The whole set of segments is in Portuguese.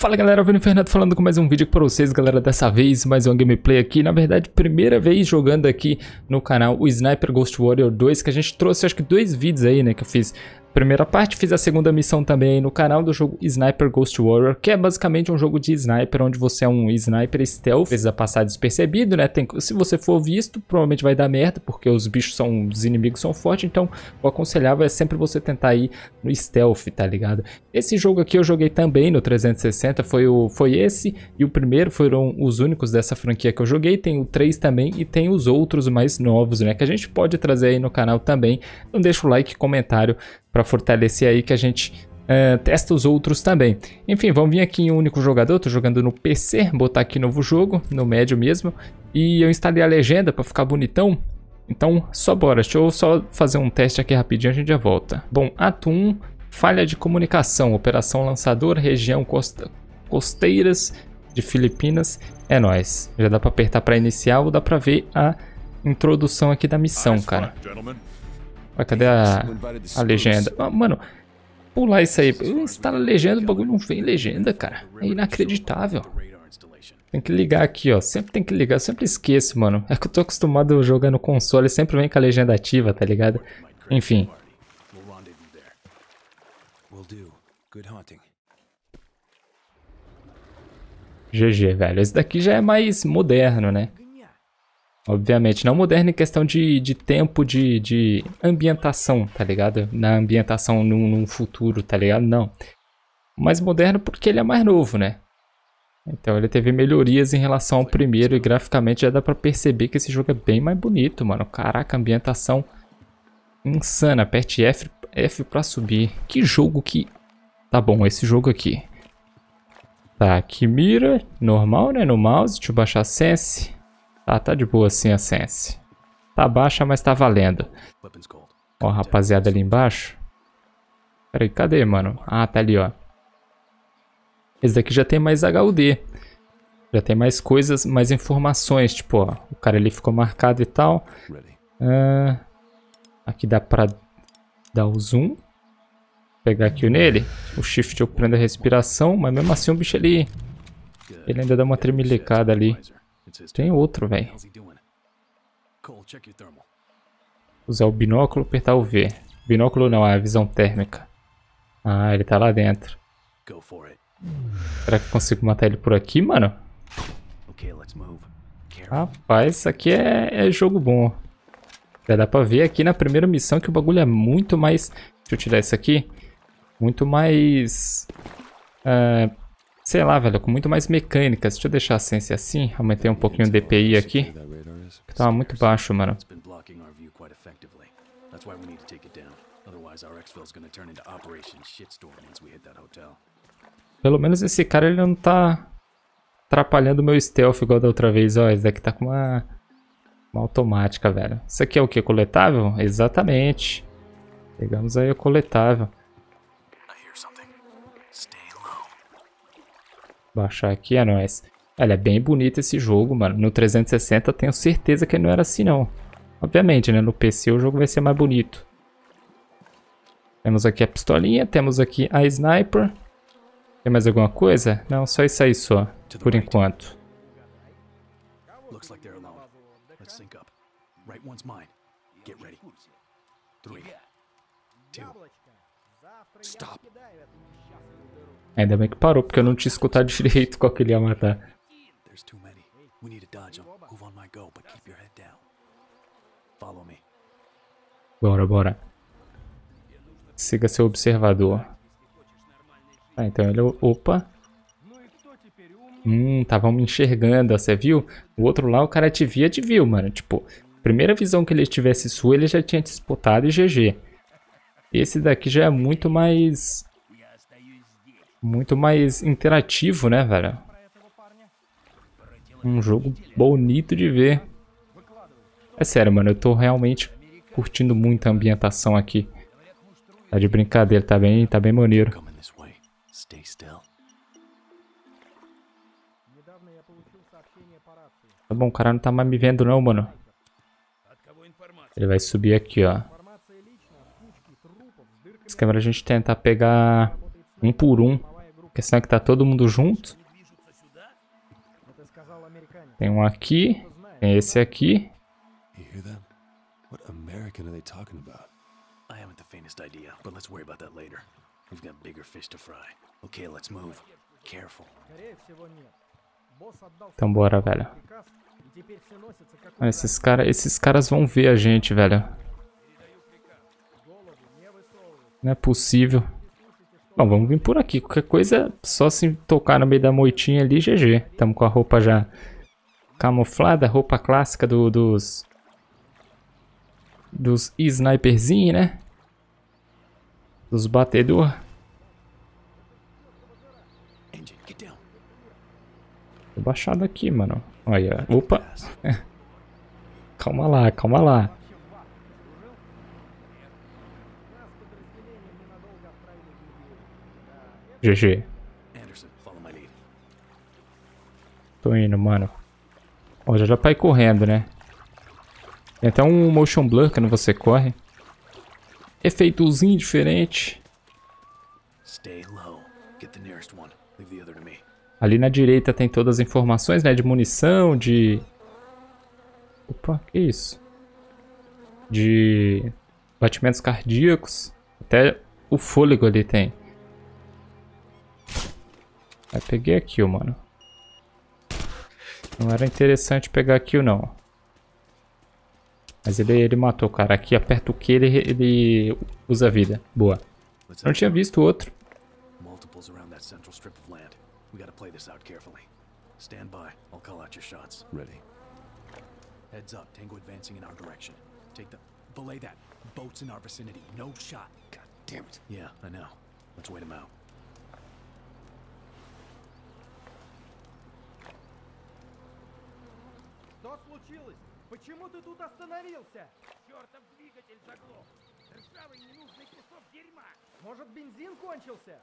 Fala galera, Vini Fernando falando com mais um vídeo para vocês, galera, dessa vez mais um gameplay aqui, na verdade primeira vez jogando aqui no canal o Sniper Ghost Warrior 2, que a gente trouxe acho que dois vídeos aí, né, que eu fiz primeira parte, fiz a segunda missão também no canal do jogo Sniper Ghost Warrior, que é basicamente um jogo de sniper, onde você é um sniper stealth, precisa passar despercebido, né, Tem, se você for visto, provavelmente vai dar merda, porque os bichos são, os inimigos são fortes, então o aconselhável é sempre você tentar ir no stealth, tá ligado? Esse jogo aqui eu joguei também no 360, foi, o, foi esse e o primeiro foram os únicos dessa franquia que eu joguei, tem o 3 também e tem os outros mais novos, né, que a gente pode trazer aí no canal também, então deixa o like comentário para fortalecer aí que a gente uh, testa os outros também. Enfim, vamos vir aqui em um único jogador, tô jogando no PC, botar aqui novo jogo, no médio mesmo, e eu instalei a legenda para ficar bonitão. Então, só bora, deixa eu só fazer um teste aqui rapidinho, a gente já volta. Bom, ato 1, falha de comunicação, operação lançador, região costa, costeiras de Filipinas, é nóis. Já dá para apertar para iniciar ou dá para ver a introdução aqui da missão, cara. Cadê a, a legenda? Ah, mano, pular isso aí. Eu instalo legenda, o bagulho não vem legenda, cara. É inacreditável. Tem que ligar aqui, ó. Sempre tem que ligar. Eu sempre esqueço, mano. É que eu tô acostumado a jogar no console. Sempre vem com a legenda ativa, tá ligado? Enfim. GG, velho. Esse daqui já é mais moderno, né? Obviamente, não moderno em questão de, de tempo de, de ambientação, tá ligado? Na ambientação num, num futuro, tá ligado? Não. Mais moderno porque ele é mais novo, né? Então ele teve melhorias em relação ao primeiro e graficamente já dá pra perceber que esse jogo é bem mais bonito, mano. Caraca, ambientação insana. Aperte F, F pra subir. Que jogo que... Tá bom, esse jogo aqui. Tá, aqui mira, normal, né? No mouse, deixa eu baixar a Sense. Tá, tá de boa assim a Sense. Tá baixa, mas tá valendo. Ó, rapaziada ali embaixo. Pera aí, cadê, mano? Ah, tá ali, ó. Esse daqui já tem mais HUD. Já tem mais coisas, mais informações. Tipo, ó, o cara ali ficou marcado e tal. Ah, aqui dá pra dar o zoom. Pegar aqui nele. O shift eu prendo a respiração, mas mesmo assim o bicho ali... Ele ainda dá uma tremelicada ali. Tem outro, velho. Usar o binóculo, apertar o V. Binóculo não, é a visão térmica. Ah, ele tá lá dentro. Será que eu consigo matar ele por aqui, mano? Rapaz, isso aqui é, é jogo bom. Já dá pra ver aqui na primeira missão que o bagulho é muito mais... Deixa eu tirar isso aqui. Muito mais... Uh, sei lá, velho, com muito mais mecânicas. Deixa eu deixar a Sense assim, aumentei um pouquinho o DPI aqui. Que tava muito baixo, mano. Pelo menos esse cara ele não tá atrapalhando o meu stealth igual da outra vez. Ó, esse daqui tá com uma, uma automática, velho. Isso aqui é o que? Coletável? Exatamente. Pegamos aí o coletável. Baixar aqui, é nóis. Olha, é bem bonito esse jogo, mano. No 360 tenho certeza que não era assim, não. Obviamente, né? No PC o jogo vai ser mais bonito. Temos aqui a pistolinha, temos aqui a sniper. Tem mais alguma coisa? Não, só isso aí só, por enquanto. Stop. Ainda bem que parou, porque eu não tinha escutado direito qual que ele ia matar. Bora, bora. Siga seu observador. Ah, então ele... Opa. Hum, estavam me enxergando, você viu? O outro lá, o cara te via, te viu, mano. Tipo, primeira visão que ele tivesse sua, ele já tinha disputado e GG. Esse daqui já é muito mais muito mais interativo, né, velho? Um jogo bonito de ver. É sério, mano, eu tô realmente curtindo muito a ambientação aqui. Tá de brincadeira, tá bem, tá bem maneiro. Tá bom, o cara não tá mais me vendo não, mano. Ele vai subir aqui, ó. Esse câmera a gente tentar pegar um por um a questão é que tá todo mundo junto. Tem um aqui, tem esse aqui. Later. Então bora, velho. Esses, cara, esses caras vão ver a gente, velho. Não é possível. Bom, vamos vir por aqui. Qualquer coisa, só se tocar no meio da moitinha ali, GG. Tamo com a roupa já camuflada, roupa clássica do- dos... Dos sniperzinhos, né? Dos batedor. Tô baixado aqui, mano. Olha, opa. calma lá, calma lá. GG. Anderson, follow my lead. Tô indo, mano. Ó, já já pra ir correndo, né? Tem até um motion blur quando você corre. Efeitozinho diferente. Ali na direita tem todas as informações, né? De munição, de... Opa, que isso? De batimentos cardíacos. Até o fôlego ali tem. Aí peguei aqui, mano. Não era interessante pegar aqui, não. Mas ele, ele matou o cara. Aqui aperta o Q, ele, ele usa vida. Boa. Eu não tinha visto outro. multiples around that central strip of land. We gotta play this out carefully. Stand by. I'll call out your shots. Ready. Heads up. Tango advancing in our direction. Take the. Belay that. Boats in our vicinity. No shot. God damn it. Yeah, I know. Let's wait him out. Что случилось? Почему ты тут остановился? Чертов двигатель заглох! Ржавый ненужный кусок дерьма! Может, бензин кончился?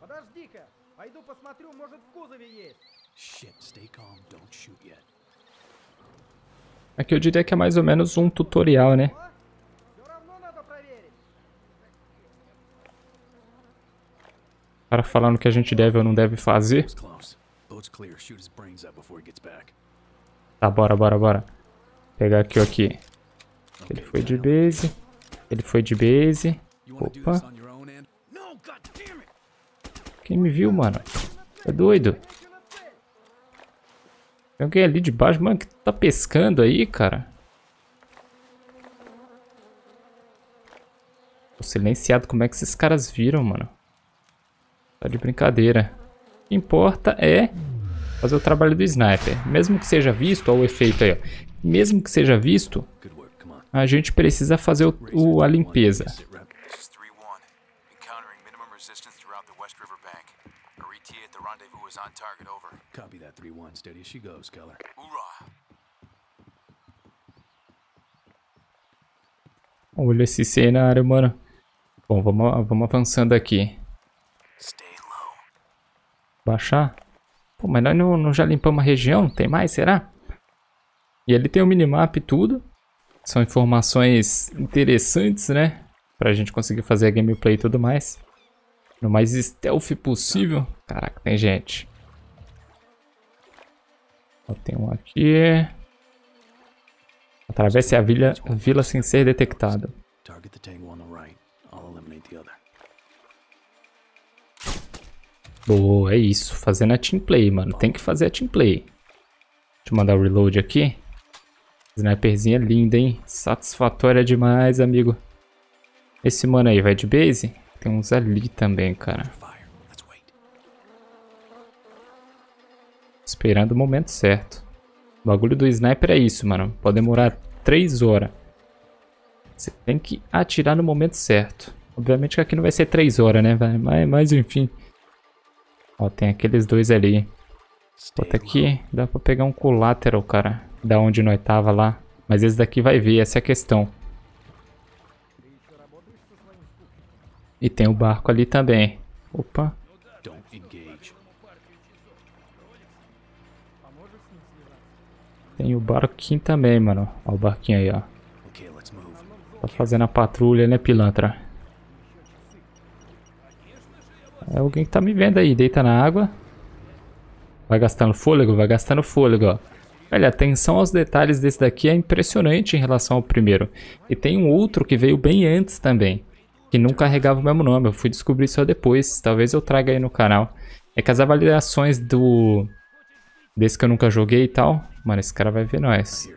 Подожди-ка, пойду посмотрю, может, в кузове есть. Shit. Stay calm. Don't shoot yet. Aqui eu diria que é mais ou menos um tutorial, né? Все равно надо проверить. O cara falando o que a gente deve ou não deve fazer. It's close. Boat's clear. Shoot his brains out before he gets back. Tá, bora, bora, bora. Pegar aqui, aqui. Ele foi de base. Ele foi de base. Opa. Quem me viu, mano? É doido. Tem alguém ali de baixo, mano, que tá pescando aí, cara. Tô silenciado, como é que esses caras viram, mano? Tá de brincadeira. O que importa é fazer o trabalho do sniper. Mesmo que seja visto, ó o efeito aí, ó. Mesmo que seja visto, a gente precisa fazer o- o- a limpeza. Sit rep. This is 3-1. Encountering minimum resistance throughout the West River Bank. Our ETA at the rendezvous is on target, over. Copy that 3-1. Steady as she goes, Keller. Hoorah! Olha esse cenário, mano. Bom, vamos, vamos avançando aqui. Stay low. Baixar? Pô, mas nós não, não já limpamos a região? Tem mais, será? E ele tem o minimap e tudo. São informações interessantes, né? Pra gente conseguir fazer a gameplay e tudo mais. No mais stealth possível. Caraca, tem gente. Ó, tem um aqui. Atravesse a vila, vila sem ser detectado. Boa, é isso. Fazendo a team play, mano. Tem que fazer a team play. Deixa eu mandar o reload aqui. Sniperzinha linda, hein? Satisfatória demais, amigo. Esse mano aí vai de base? Tem uns ali também, cara. Esperando o momento certo. O bagulho do sniper é isso, mano. Pode demorar 3 horas. Você tem que atirar no momento certo. Obviamente que aqui não vai ser 3 horas, né? Mas, mas enfim. Ó, tem aqueles dois ali. Bota aqui, dá pra pegar um collateral, cara. Da onde nós tava lá. Mas esse daqui vai ver, essa é a questão. E tem o barco ali também. Opa. Tem o barquinho também, mano. Ó o barquinho aí, ó. Tá fazendo a patrulha, né, pilantra? É alguém que tá me vendo aí. Deita na água. Vai gastando fôlego, vai gastando fôlego, ó. Olha, atenção aos detalhes desse daqui é impressionante em relação ao primeiro. E tem um outro que veio bem antes também. Que não carregava o mesmo nome. Eu fui descobrir só depois. Talvez eu traga aí no canal. É que as avaliações do... Desse que eu nunca joguei e tal... Mano, esse cara vai ver nós.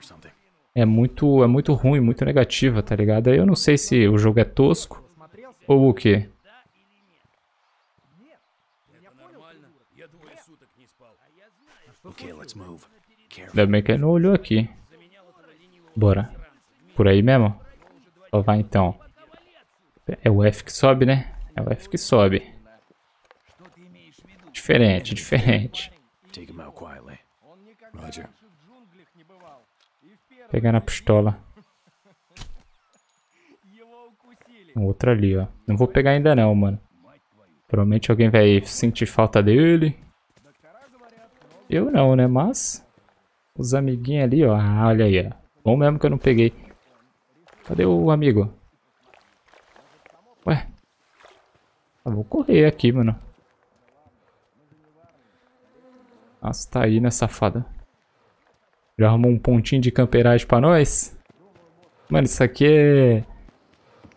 É muito, é muito ruim, muito negativa, tá ligado? Aí eu não sei se o jogo é tosco ou o quê. Okay, let's move. Careful. Ainda bem que ele não olhou aqui. Bora. Por aí mesmo? Só vai então. É o F que sobe, né? É o F que sobe. Diferente, diferente. Pegar na pistola. Outro ali, ó. Não vou pegar ainda não, mano. Provavelmente alguém vai sentir falta dele. Eu não, né? Mas... Os amiguinhos ali, ó. Ah, olha aí, ó. Bom mesmo que eu não peguei. Cadê o amigo? Ué? Ah, vou correr aqui, mano. Nossa, tá aí, né, safada? Já arrumou um pontinho de camperagem pra nós? Mano, isso aqui é...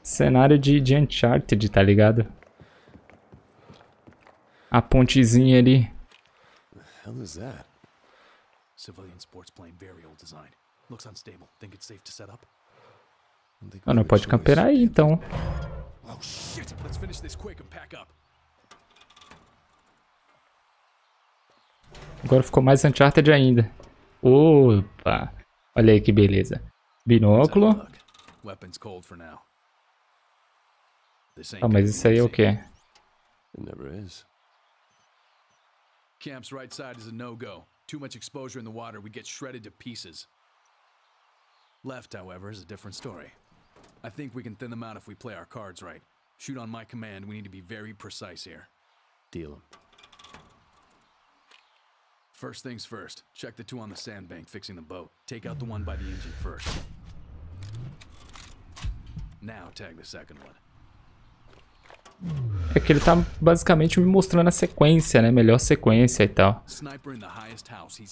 Cenário de, de Uncharted, tá ligado? A pontezinha ali. Hell is that? Civilian sports plane, very old design. Looks unstable. Think it's safe to set up? Don't think we Mano, have a pode camperar aí então. Oh shit! Let's finish this quick and pack up. Agora ficou mais Uncharted ainda. Opa! Olha aí que beleza. Binóculo. look. Weapons cold for now. This ain't Ah, mas isso aí é o? It never is. Camp's right side is a no-go. Too much exposure in the water, we get shredded to pieces. Left, however, is a different story. I think we can thin them out if we play our cards right. Shoot on my command, we need to be very precise here. Deal 'em. First things first, check the two on the sandbank fixing the boat. Take out the one by the engine first. Now tag the second one. É que ele tá basicamente me mostrando a sequência, né? Melhor sequência e tal.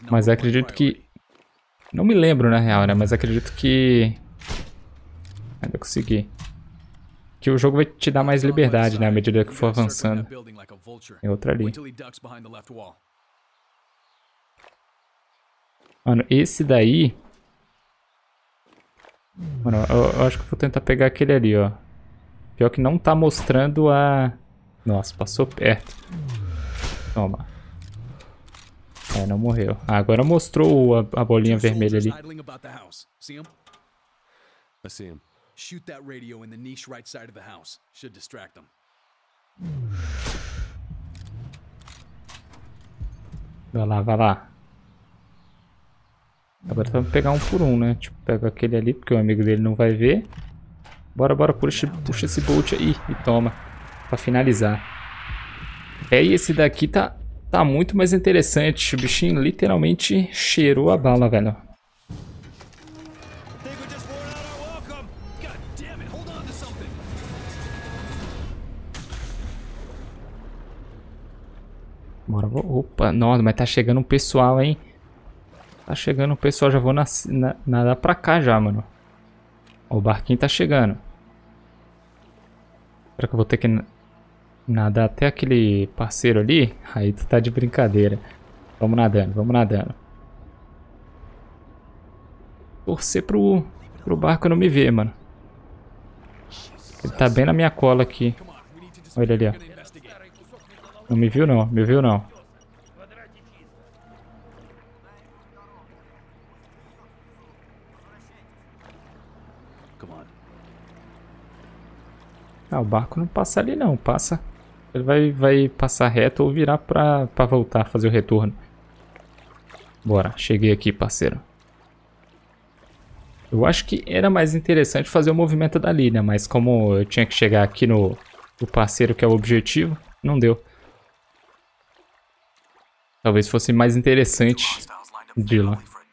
Mas acredito que-. Não me lembro na real, né? Mas acredito que. Ainda consegui. Que o jogo vai te dar mais liberdade, né? À medida que for avançando. Tem outra ali. Mano, esse daí. Mano, eu, eu acho que eu vou tentar pegar aquele ali, ó. Pior que não tá mostrando a. Nossa, passou perto. Toma. É, não morreu. Ah, agora mostrou a, a bolinha vermelha ali. I see him. Shoot that radio in the niche right side of the house. Should distract them. Vai lá, vai lá. Agora vamos pegar um por um, né? Tipo, pega aquele ali, porque o amigo dele não vai ver. Bora, bora, puxa, puxa esse bolt aí e toma. Pra finalizar. É, e esse daqui tá, tá muito mais interessante. O bichinho literalmente cheirou a bala, velho. Bora, opa, nossa, mas tá chegando um pessoal, hein? Tá chegando um pessoal, já vou na- nadar pra cá já, mano. Ó, o barquinho tá chegando. Será que eu vou ter que na- nadar até aquele parceiro ali? Aí tu tá de brincadeira. Vamos nadando, vamos nadando. Torcer pro, pro barco não me ver, mano. Ele tá bem na minha cola aqui. Olha ali, ó. Não me viu não, me viu não. Ah, o barco não passa ali não, passa. Ele vai, vai passar reto ou virar pra, pra voltar, fazer o retorno. Bora, cheguei aqui, parceiro. Eu acho que era mais interessante fazer o movimento dali, né? Mas como eu tinha que chegar aqui no, no parceiro, que é o objetivo, não deu. Talvez fosse mais interessante de lá. for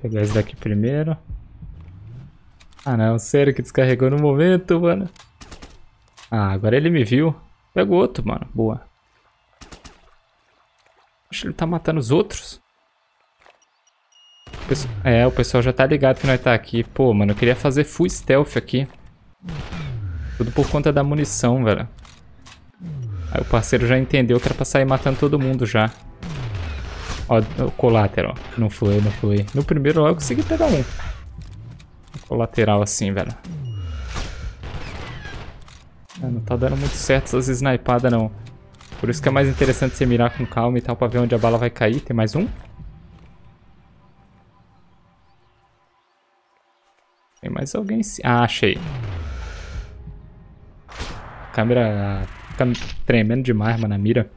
Pegar esse daqui primeiro. Ah não, sério que descarregou no momento, mano. Ah, agora ele me viu. Pega o outro, mano. Boa. Acho que ele tá matando os outros. É, o pessoal já tá ligado que nós tá aqui. Pô, mano, eu queria fazer full stealth aqui. Tudo por conta da munição, velho. Aí o parceiro já entendeu que era pra sair matando todo mundo já. Ó, colateral. Não foi, não foi. No primeiro logo eu consegui pegar um. Colateral assim, velho. É, não tá dando muito certo essas snipadas, não. Por isso que é mais interessante você mirar com calma e tal, pra ver onde a bala vai cair. Tem mais um? Tem mais alguém. Ah, achei. A câmera fica tremendo demais, mano, na mira.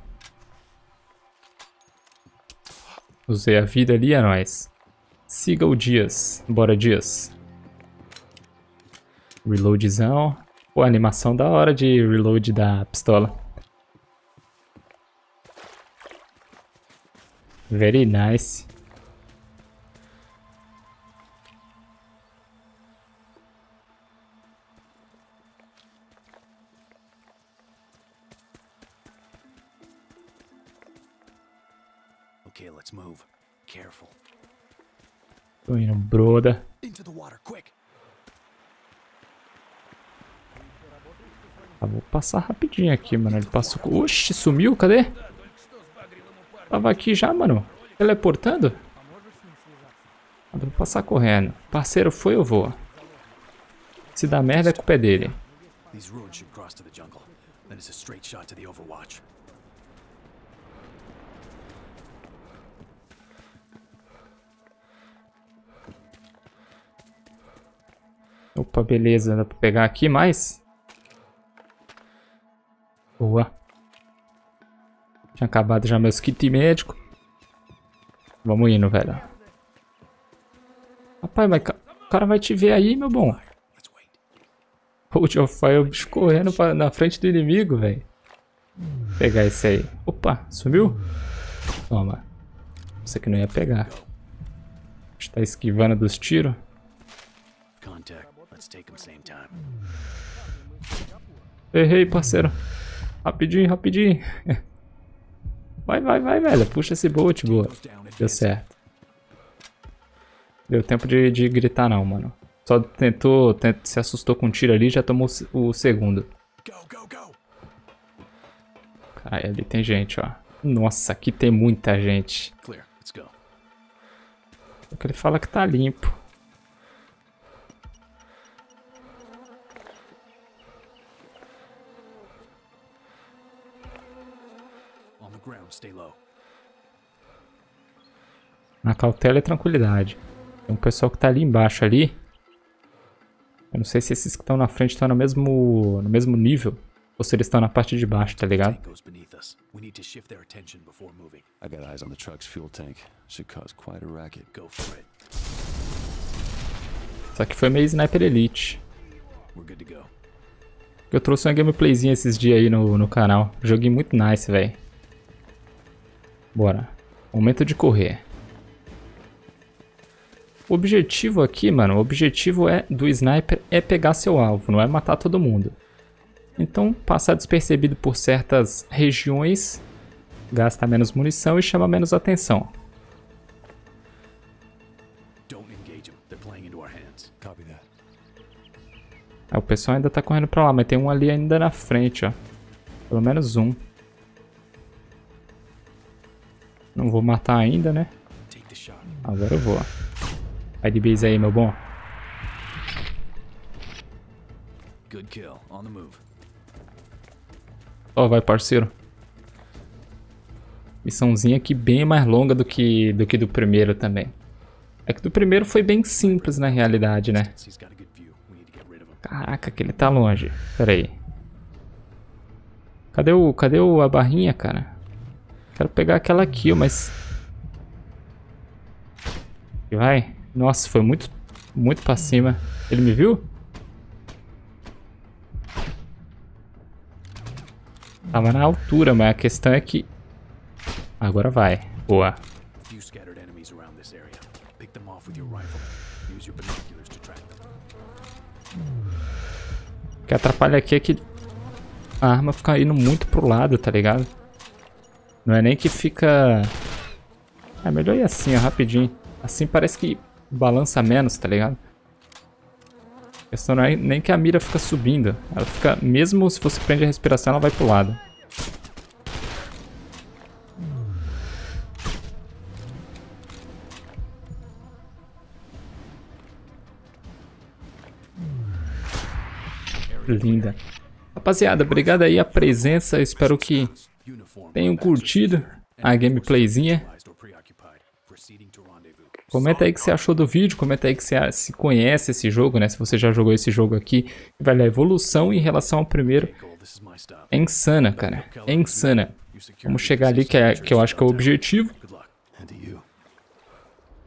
Usei a vida ali, é nóis. Siga o Dias. Bora, Dias. Reloadzão. Pô, animação da hora de reload da pistola. Very nice. Tô indo, broda. Ah, vou passar rapidinho aqui, mano. Ele passou. Oxi, sumiu? Cadê? Tava aqui já, mano. Teleportando? Ah, Vou passar correndo. Parceiro, foi eu vou. Se dá merda, a culpa é dele. These ruins should cross to the jungle. Then it's a straight shot to the Overwatch. Opa, beleza. Dá pra pegar aqui mais? Boa. Tinha acabado já meus kits médico. Vamos indo, velho. Rapaz, mas o cara vai te ver aí, meu bom. Hold of Fire, correndo pra- na frente do inimigo, velho. Pegar esse aí. Opa, sumiu? Toma. Você que não ia pegar. Está esquivando dos tiros. Contact. Let's take them same time. Errei, parceiro. Rapidinho, rapidinho. Vai, vai, vai, velho. Puxa esse bolt, boa. Deu certo. Deu tempo de, de gritar não, mano. Só tentou, tent- se assustou com um tiro ali já tomou o se- o segundo. Caralho, ali tem gente, ó. Nossa, aqui tem muita gente. Só que ele fala que tá limpo. On the ground. Stay low. Na cautela e tranquilidade. Tem um pessoal que tá ali embaixo ali. Eu não sei se esses que estão na frente estão no mesmo, no mesmo nível. Ou se eles estão na parte de baixo, tá ligado? Tank goes beneath us. We need to shift their attention before moving. I got eyes on the truck's fuel tank. Should cause quite a racket. Go for it. Só que foi meio Sniper Elite. We're good to go. Eu trouxe uma gameplayzinha esses dias aí no, no canal. Joguinho muito nice, velho. Bora. Momento de correr. O objetivo aqui, mano, o objetivo é do sniper é pegar seu alvo, não é matar todo mundo. Então, passar despercebido por certas regiões, gasta menos munição e chama menos atenção. Aí o pessoal ainda tá correndo pra lá, mas tem um ali ainda na frente, ó. Pelo menos um. Não vou matar ainda, né? Agora eu vou. Vai de base aí, meu bom. Good kill. On the move. Ó, vai, parceiro. Missãozinha aqui bem mais longa do que do que do primeiro também. É que do primeiro foi bem simples na realidade, né? Caraca, que ele tá longe. Pera aí. Cadê o, cadê o, a barrinha, cara? Quero pegar aquela aqui, mas... E vai. Nossa, foi muito, muito pra cima. Ele me viu? Tava na altura, mas a questão é que... Agora vai. Boa. O que atrapalha aqui é que a arma fica indo muito pro lado, tá ligado? Não é nem que fica... É melhor ir assim, ó, rapidinho. Assim parece que balança menos, tá ligado? A questão não é nem que a mira fica subindo. Ela fica, mesmo se você prende a respiração, ela vai pro lado. Linda. Rapaziada, obrigado aí a presença. Espero que Tenham curtido a gameplayzinha. Comenta aí o que você achou do vídeo, comenta aí que você se conhece esse jogo, né? Se você já jogou esse jogo aqui, velho, a evolução em relação ao primeiro é insana, cara. É insana. Vamos chegar ali que, é, que eu acho que é o objetivo.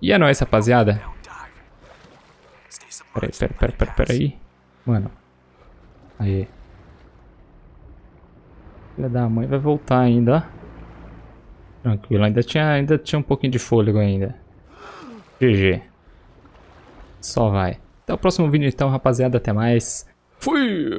E é nóis, rapaziada. Dive. Stay Pera aí, submerged. pera, pera, pera, pera aí. Mano. Aí. Filha da mãe vai voltar ainda, ó. Tranquilo, ainda tinha, ainda tinha um pouquinho de fôlego ainda. GG. Só vai. Até o próximo vídeo então, rapaziada. Até mais. Fui!